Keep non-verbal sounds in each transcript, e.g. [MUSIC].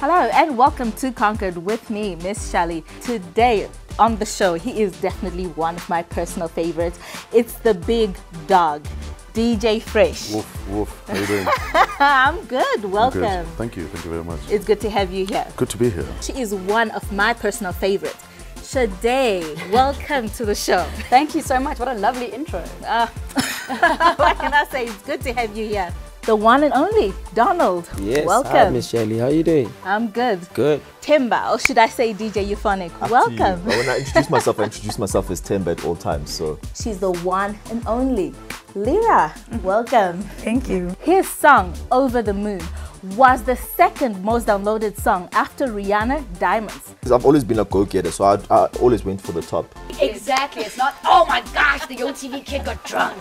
Hello and welcome to Conquered with me, Miss Shally. Today on the show, he is definitely one of my personal favorites. It's the big dog, DJ Fresh. Woof, woof. How you doing? [LAUGHS] I'm good. Good. Welcome. Thank you. Thank you very much. It's good to have you here. Good to be here. She is one of my personal favorites. Shade, welcome to the show. Thank you so much. What a lovely intro. Uh, [LAUGHS] what can I say? It's good to have you here. The one and only Donald. Yes. Hi, welcome. Miss Shally. How are you doing? I'm good. Good. Themba, or should I say DJ Euphonik? Up to you. welcome. But when I introduce myself, I introduce myself as Themba at all times. So She's the one and only Lira. Mm-hmm. Welcome. Thank you. His song, Over the Moon, was the second most downloaded song after Rihanna Diamonds. I've always been a go-getter, so I, I always went for the top. Exactly. It's not, oh my gosh, the OTV kid got drunk.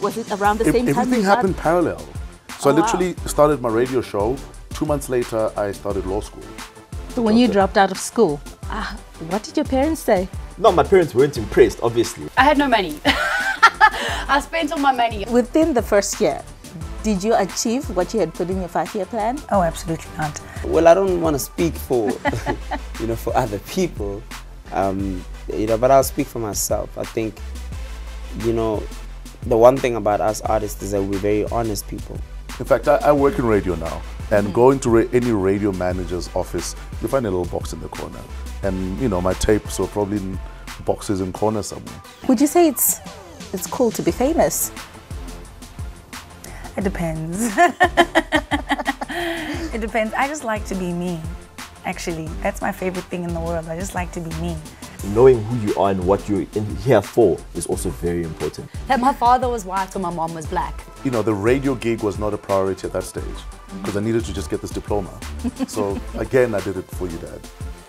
Was it around the Ev- same time? everything happened parallel. So Oh, I wow. literally started my radio show. Two months later, I started law school. So when you dropped out of school, ah, what did your parents say? No, my parents weren't impressed, obviously. I had no money. [LAUGHS] I spent all my money. Within the first year, did you achieve what you had put in your five-year plan? Oh, absolutely not. Well, I don't want to speak for, [LAUGHS] you know, for other people, um, you know, but I'll speak for myself. I think, you know, the one thing about us artists is that we're very honest people. In fact, I, I work in radio now, and mm-hmm. going to ra- any radio manager's office, you find a little box in the corner, and you know my tapes are probably in boxes in corners somewhere. Would you say it's it's cool to be famous? It depends. [LAUGHS] it depends. I just like to be me. Actually, that's my favorite thing in the world. I just like to be me. Knowing who you are and what you're in here for is also very important. That my father was white and my mom was black. You know, the radio gig was not a priority at that stage because I needed to just get this diploma. so [LAUGHS] again, I did it for you, Dad.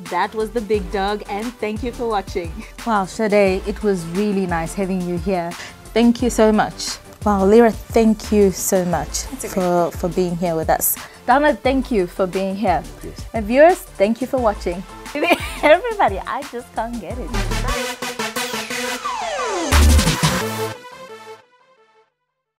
That was the big dog, and thank you for watching. Wow, Sade, it was really nice having you here. Thank you so much. Wow, Lira, thank you so much for, for being here with us. Donna, thank you for being here. And viewers, thank you for watching. [LAUGHS] Everybody, I just can't get it.